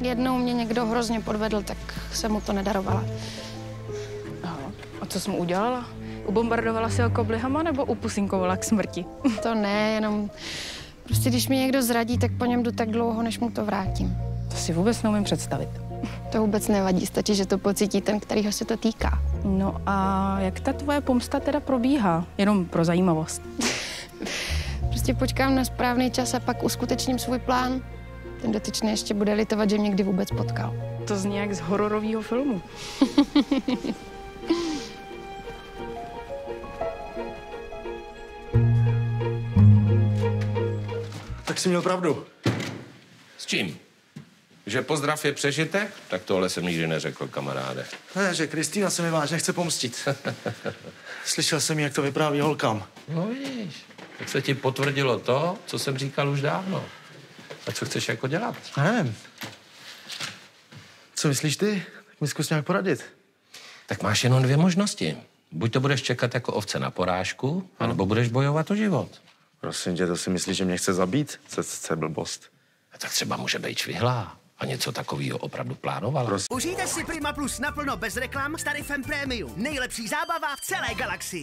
Jednou mě někdo hrozně podvedl, tak jsem mu to nedarovala. A co jsem udělala? Ubombardovala si ho koblihama nebo upusinkovala k smrti? To ne, jenom prostě když mě někdo zradí, tak po něm jdu tak dlouho, než mu to vrátím. To si vůbec neumím představit. To vůbec nevadí, stačí, že to pocítí ten, kterýho se to týká. No a jak ta tvoje pomsta teda probíhá? Jenom pro zajímavost. Prostě počkám na správný čas a pak uskutečním svůj plán. Ten dotyčný ještě bude litovat, že mě kdy vůbec potkal. To zní jak z hororového filmu. Tak jsi měl pravdu. S čím? Že pozdrav je přežitek? Tak tohle jsem nikdy neřekl, kamaráde. Ne, že Kristýna se mi vážně chce pomstit. Slyšel jsem, jak to vypráví holkám. No vidíš, tak se ti potvrdilo to, co jsem říkal už dávno. A co chceš jako dělat? Já nevím. Co myslíš ty? Tak mi zkus nějak poradit. Tak máš jenom dvě možnosti. Buď to budeš čekat jako ovce na porážku, anebo budeš bojovat o život. Prosím tě, to si myslíš, že mě chce zabít? Co, co, co je blbost? A tak třeba může být švihlá a něco takového opravdu plánovala. Prosím. Užijte si Prima Plus naplno bez reklam s tarifem Premium. Nejlepší zábava v celé galaxii.